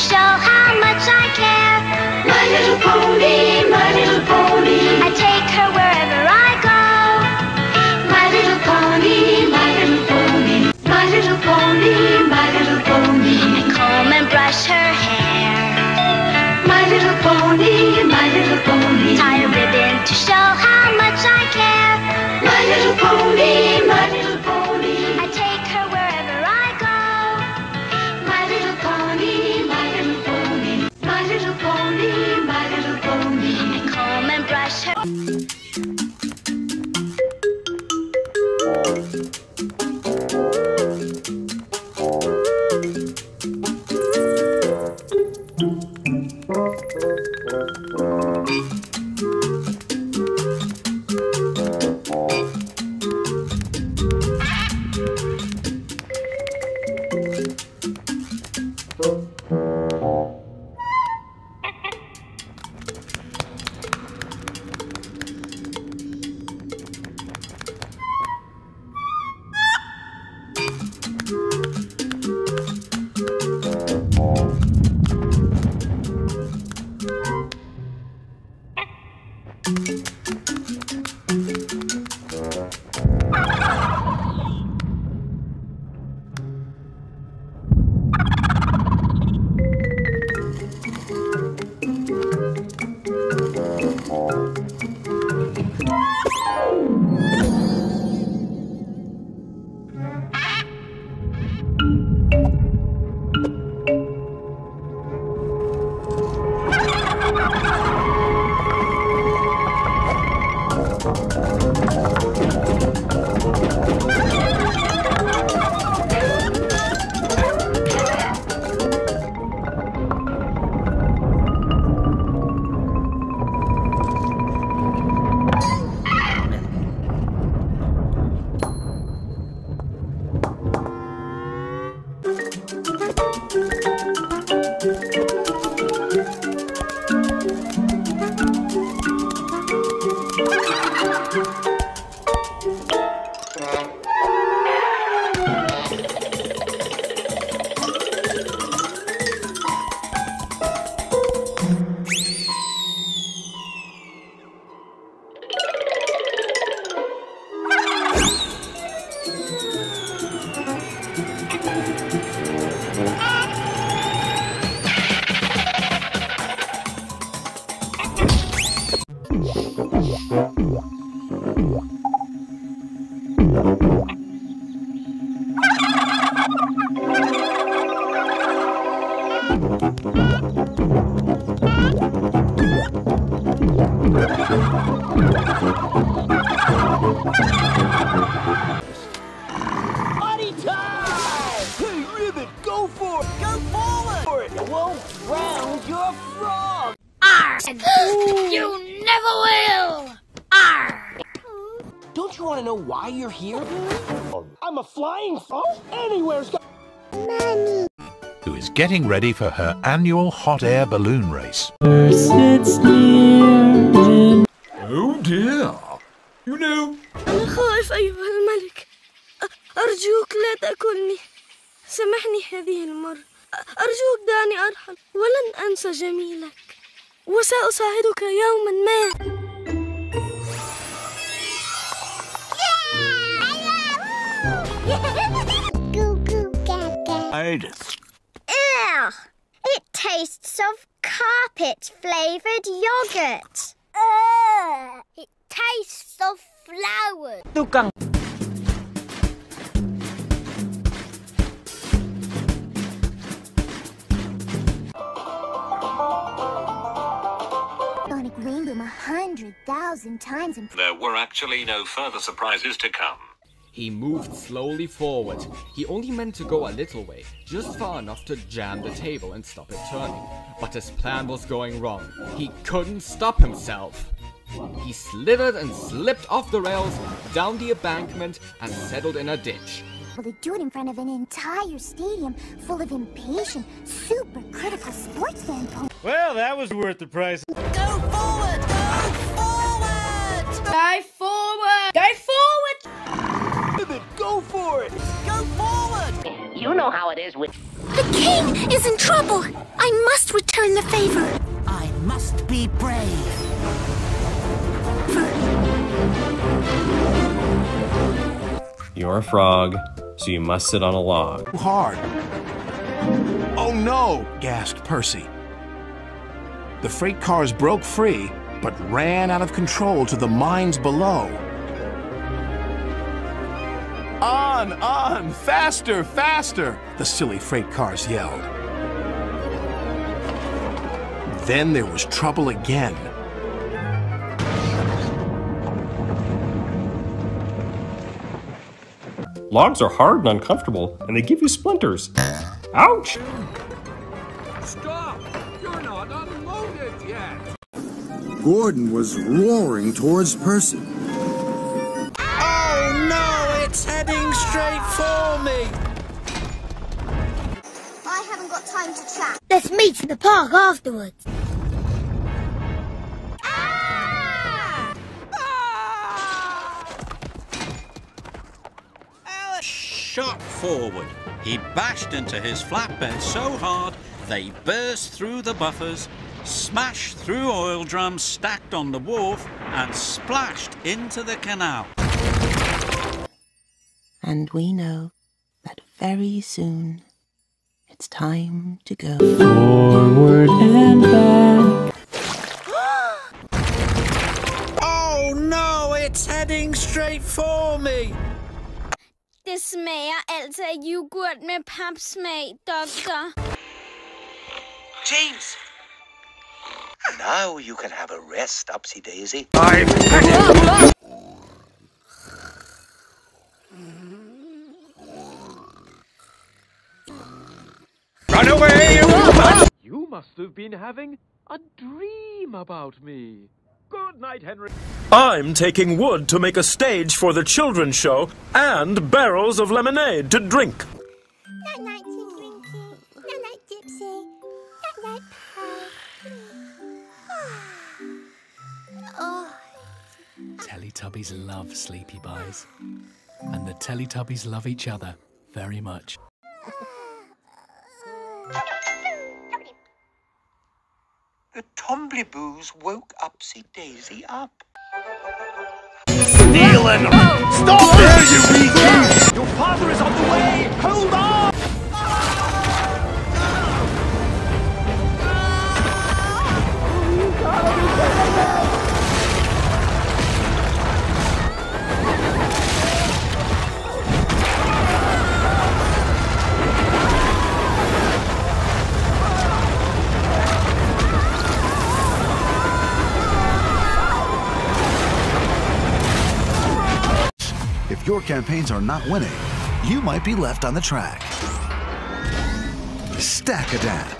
笑 Body go for it! Go forward! It won't drown your frog! Arr! you never will! Arr! Don't you want to know why you're here? I'm a flying frog. Anywhere's go- who is getting ready for her annual hot air balloon race. Oh dear. You know, أنا خائف أيها الملك أ- أرجوك لا تأكلني سامحني هذه المرة أرجوك دعني أرحل ولن أنسى جميلك وسأساعدك يوما ما. Edith. Ugh! It tastes of carpet flavored yogurt. Ugh! It tastes of flowers. Tukang. Thousand times and There were actually no further surprises to come. He moved slowly forward. He only meant to go a little way, just far enough to jam the table and stop it turning. But his plan was going wrong. He couldn't stop himself. He slithered and slipped off the rails, down the embankment, and settled in a ditch. Well, they do it in front of an entire stadium full of impatient, super critical sports fan. Well, that was worth the price. Go forward! Go forward! Go forward! Go forward! Ribbit, go for it! Go forward! You know how it is with. The king is in trouble! I must return the favor. I must be brave. You're a frog, so you must sit on a log. Hard. Oh no, gasped Percy. The freight cars broke free, but ran out of control to the mines below. On, on, faster, faster, the silly freight cars yelled. Then there was trouble again. Logs are hard and uncomfortable, and they give you splinters. Ouch! Stop! You're not unloaded yet. Gordon was roaring towards Percy. Oh no, it's heading straight for me! I haven't got time to chat. Let's meet in the park afterwards. Ah! Ah! Shot forward. He bashed into his flatbed so hard they burst through the buffers, smashed through oil drums stacked on the wharf, and splashed into the canal. And we know that very soon it's time to go forward and back. oh no, it's heading straight for me! Det smager altså af yoghurt med papsmag, doktor. James! Now you can have a rest, Upsy Daisy. I'm Run away, you You must have been having a dream about me. Good night, Henry. I'm taking wood to make a stage for the children's show and barrels of lemonade to drink. Night night, Tinky. Night night, Dipsy. Teletubbies love sleepy buys. And the Teletubbies love each other very much. The Tombliboos woke Upsy Daisy up. Stealing! If your campaigns are not winning, you might be left on the track. Stack a Adapt.